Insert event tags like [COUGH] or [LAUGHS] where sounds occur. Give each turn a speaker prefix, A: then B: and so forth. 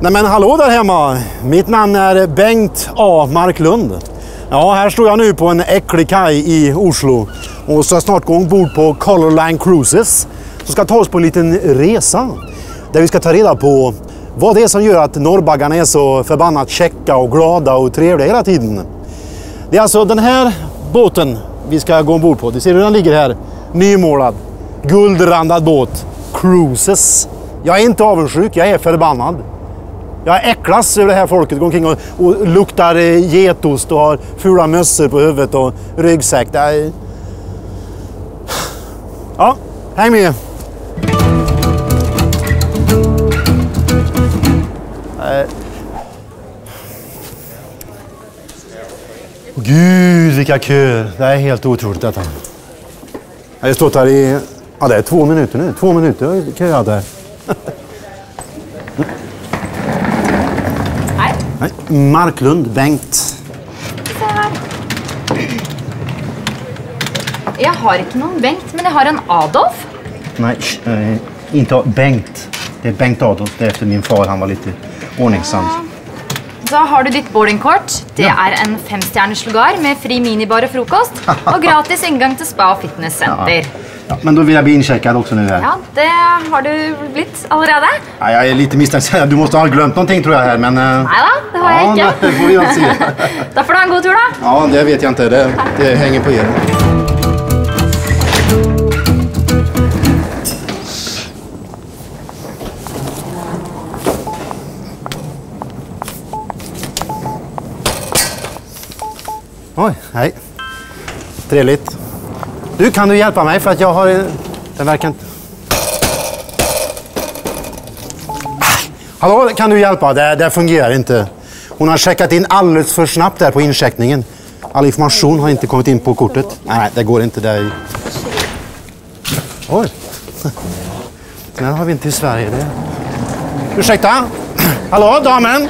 A: Nej men hallå där hemma! Mitt namn är Bengt A Marklund. Ja, här står jag nu på en äcklig kaj i Oslo och ska snart gå ombord på Color Line Cruises som ska ta oss på en liten resa där vi ska ta reda på vad det är som gör att norrbaggarna är så förbannat käcka och glada och trevliga hela tiden. Det är alltså den här båten vi ska gå ombord på. Du ser hur den ligger här, nymålad, guldrandad båt. Cruises. Jag är inte avundsjuk, jag är förbannad. Jag äcklas över det här folket. Går omkring och, och luktar eh, getost och har fula mössor på huvudet och ryggsäck. Det är... Ja, häng med. Eh. Gud vilka köer. Det är helt otroligt detta. Jag har stått här i ja, det är två minuter nu. Två minuter har jag köat här.
B: Hei.
A: Nej, Marklund, Bengt.
B: Se her. Jeg har ikke noen Bengt, men jeg har en Adolf.
A: Nej, eh, inte Bengt. Det är Bengt Adolf. Det är efter min far. Han var lite ordningsam.
B: Da har du ditt boardingkort. Det er en femstjerners lugar med fri minibar og frokost. [LAUGHS] Og gratis inngang til spa og fitnesssenter.
A: Ja, men då vill jag bli incheckad också nu här.
B: Ja, det har du blitt allerede.
A: Ja, jag är lite misstänksam. [LAUGHS] Du måste ha glömt någonting tror jag här, men... eh,
B: Nei da, det har
A: ja,
B: ikke.
A: det får vi väl se. [LAUGHS]
B: Da får du ha en god tur, da.
A: Ja, det vet jag inte. Det, det hänger på er. Oj, hej. Trevligt. Du, kan du hjälpa mig för att jag har... Den verkar inte... Hallå, kan du hjälpa? Det, det fungerar inte. Hon har checkat in alldeles för snabbt där på incheckningen. All information har inte kommit in på kortet. Nej, det går inte. Där. Oj. Den har vi inte i Sverige. Det. Ursäkta? Hallå, damen?